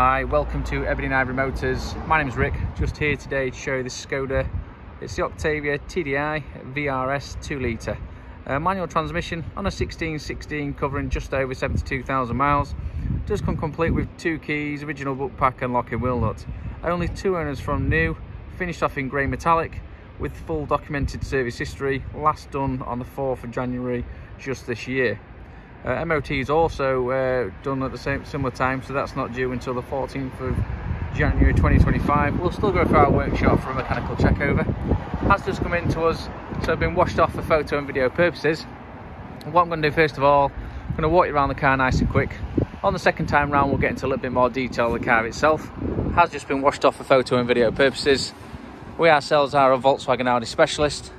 Hi, welcome to Ebony and Ivory Motors. My name is Rick, just here today to show you this Skoda. It's the Octavia TDI VRS 2 litre. Uh, manual transmission on a 1616 covering just over 72,000 miles. Does come complete with two keys, original book pack and locking wheel nuts. Only two owners from new, finished off in grey metallic with full documented service history, last done on the 4th of January just this year. Uh, MOT is also uh, done at the same similar time, so that's not due until the 14th of January 2025. We'll still go through our workshop for a mechanical check over. Has just come in to us, so I've been washed off for photo and video purposes. what I'm going to do first of all, I'm going to walk you around the car nice and quick. On the second time round, we'll get into a little bit more detail of the car itself. Has just been washed off for photo and video purposes. We ourselves are a Volkswagen Audi specialist.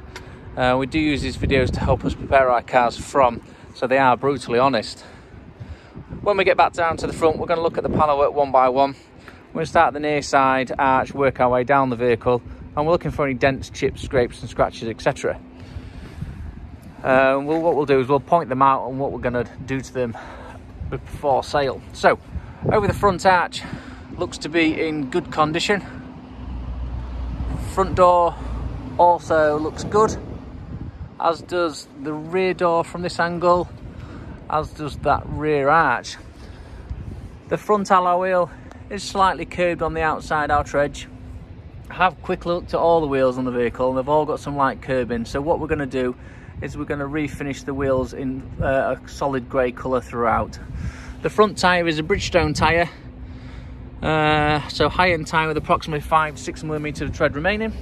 Uh, we do use these videos to help us prepare our cars from so they are brutally honest. When we get back down to the front, we're going to look at the panel work one by one. We're going to start at the near side arch, work our way down the vehicle, and we're looking for any dents, chips, scrapes and scratches, etc. Uh, well, what we'll do is we'll point them out and what we're going to do to them before sale. So, over the front arch, looks to be in good condition. Front door also looks good as does the rear door from this angle, as does that rear arch. The front alloy wheel is slightly curved on the outside outer edge. I have quickly looked at all the wheels on the vehicle and they've all got some light curbing. So what we're going to do is we're going to refinish the wheels in uh, a solid grey colour throughout. The front tyre is a Bridgestone tyre. Uh, so high-end tyre with approximately 5-6 millimetre of tread remaining.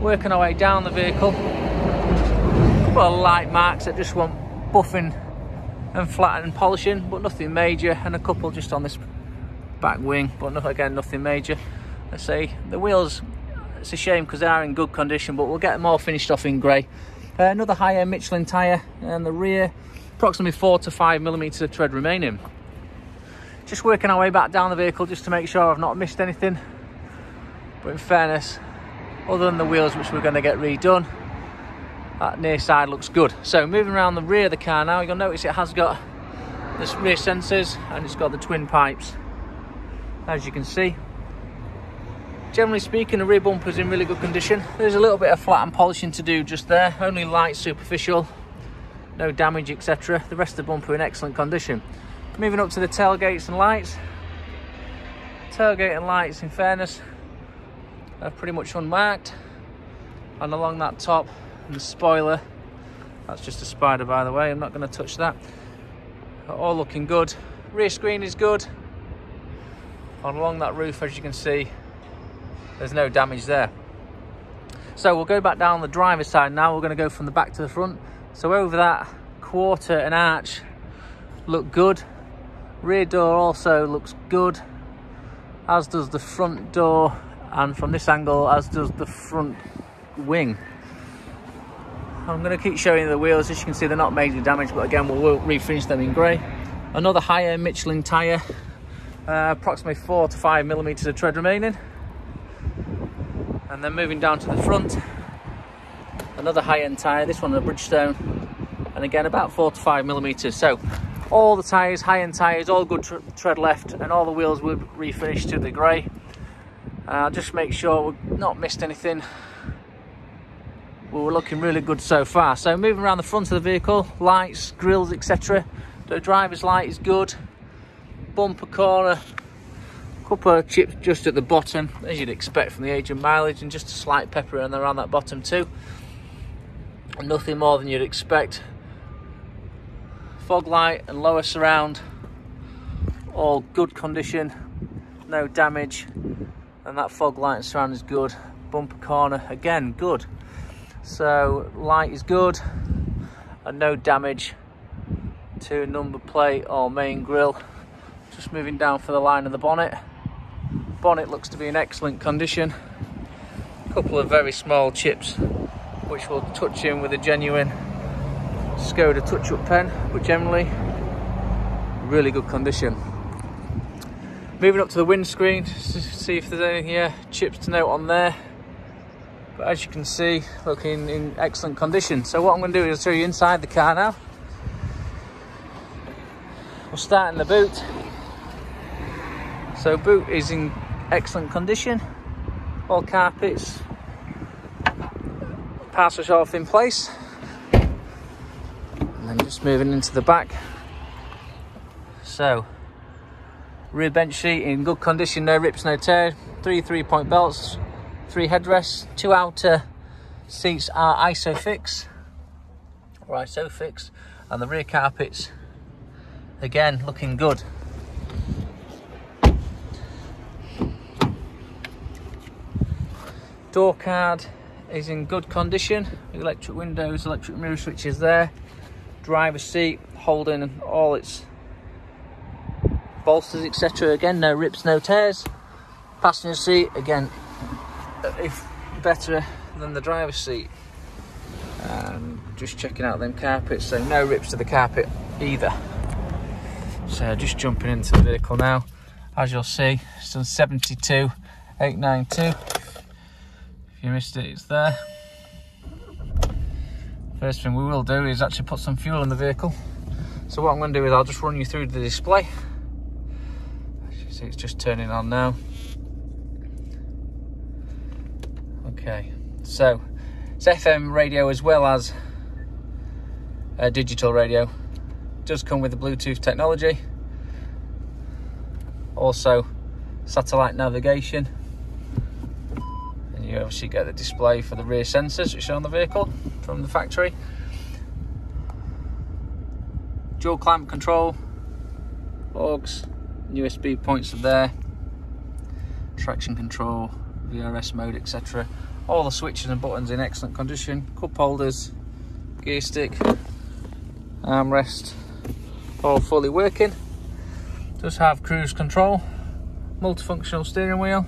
Working our way down the vehicle of light marks that just want buffing and flattening and polishing, but nothing major, and a couple just on this back wing, but no, again, nothing major. I say the wheels, it's a shame because they are in good condition, but we'll get them all finished off in grey. Uh, another higher Michelin tyre and the rear, approximately four to five millimetres of tread remaining. Just working our way back down the vehicle just to make sure I've not missed anything. But in fairness, other than the wheels which we're going to get redone, that near side looks good. So moving around the rear of the car now, you'll notice it has got the rear sensors and it's got the twin pipes, as you can see. Generally speaking, the rear bumper is in really good condition. There's a little bit of flat and polishing to do just there, only light superficial, no damage, etc. The rest of the bumper in excellent condition. Moving up to the tailgates and lights. Tailgate and lights, in fairness, are pretty much unmarked. And along that top, and the spoiler. That's just a spider by the way. I'm not going to touch that. All looking good. Rear screen is good. On along that roof as you can see there's no damage there. So we'll go back down the driver's side now. We're going to go from the back to the front. So over that quarter and arch look good. Rear door also looks good as does the front door and from this angle as does the front wing I'm going to keep showing the wheels. As you can see, they're not major damage, but again, we'll refinish them in grey. Another higher Michelin tyre, uh, approximately four to five millimetres of tread remaining. And then moving down to the front, another high-end tyre, this one a Bridgestone, and again, about four to five millimetres. So all the tyres, high-end tyres, all good tread left, and all the wheels will refinish to the grey. Uh, just make sure we've not missed anything we're looking really good so far. So moving around the front of the vehicle, lights, grills, etc. The driver's light is good. Bumper corner, couple of chips just at the bottom, as you'd expect from the age and mileage, and just a slight pepper and around that bottom too. Nothing more than you'd expect. Fog light and lower surround, all good condition, no damage, and that fog light and surround is good. Bumper corner, again, good. So light is good and no damage to number plate or main grille. Just moving down for the line of the bonnet. Bonnet looks to be in excellent condition. A couple of very small chips which will touch in with a genuine Skoda touch-up pen, but generally really good condition. Moving up to the windscreen, to see if there's any here, chips to note on there but as you can see looking in excellent condition so what i'm going to do is show you inside the car now we'll start in the boot So boot is in excellent condition. All carpets, parcel shelf in place. And then just moving into the back. So, rear bench seat in good condition, no rips, no tear. Three three-point belts, three headrests, two outer seats are ISOFIX, or ISOFIX, and the rear carpets, again, looking good. Door card is in good condition. Electric windows, electric mirror switches there. Driver seat holding all its bolsters, etc. Again, no rips, no tears. Passenger seat, again, if better than the driver's seat. And just checking out them carpets, so no rips to the carpet either. So just jumping into the vehicle now. As you'll see, it's done 72,892. If you missed it, it's there. First thing we will do is actually put some fuel in the vehicle. So what I'm going to do is I'll just run you through the display. As you see, it's just turning on now. Okay, so it's FM radio as well as a digital radio. Does come with the Bluetooth technology. Also, satellite navigation And you obviously get the display for the rear sensors which are on the vehicle from the factory. Dual climate control, aux, USB points are there, traction control, VRS mode, etc. All the switches and buttons in excellent condition, cup holders, gear stick, armrest, all fully working. Does have cruise control, multifunctional steering wheel,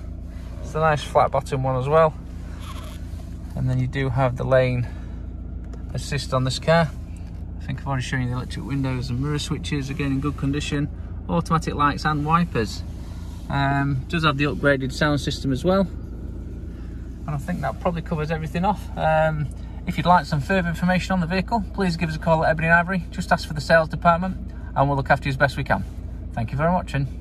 it's a nice flat bottom one as well. And then you do have the lane assist on this car. I think I've already shown you the electric windows and mirror switches, again in good condition. Automatic lights and wipers. Um, does have the upgraded sound system as well. And I think that probably covers everything off. Um, if you'd like some further information on the vehicle, please give us a call at Ebony and Ivory. Just ask for the sales department and we'll look after you as best we can. Thank you very much. And